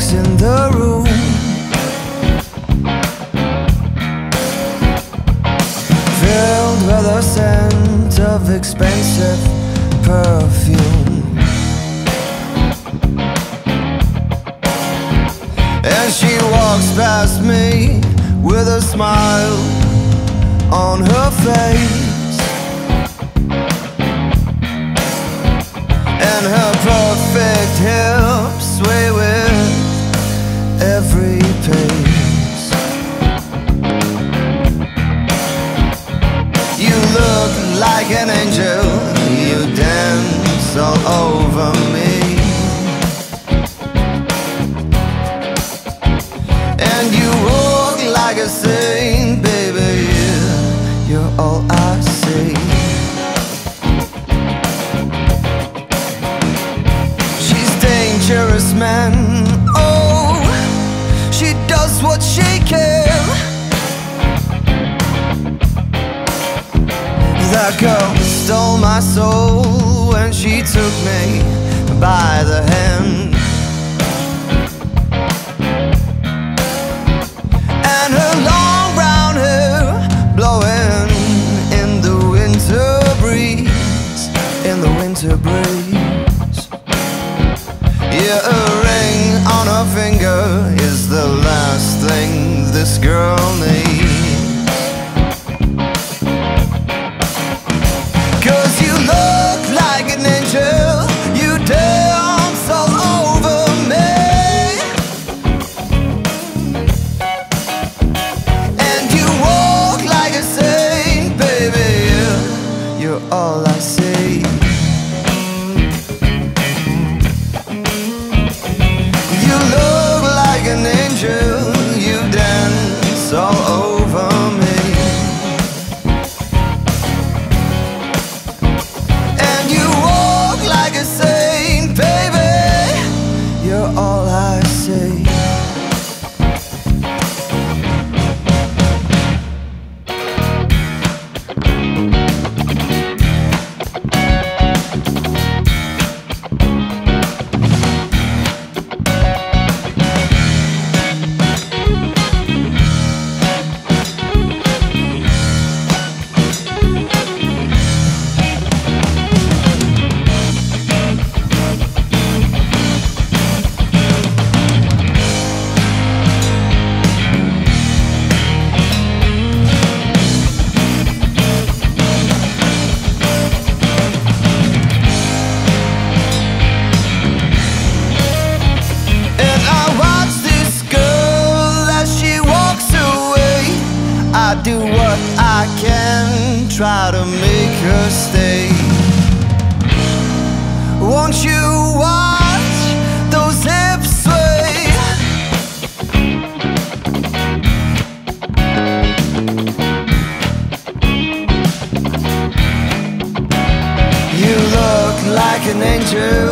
walks in the room. Filled with a scent of expensive perfume. And she walks past me with a smile on her face. And her perfect angel, you dance all over me. And you walk like a saint, baby. You're all I see. She's dangerous, man. Oh, she does what she can. That girl stole my soul when she took me by the hand. I see. try to make her stay. Won't you watch those hips sway? You look like an angel.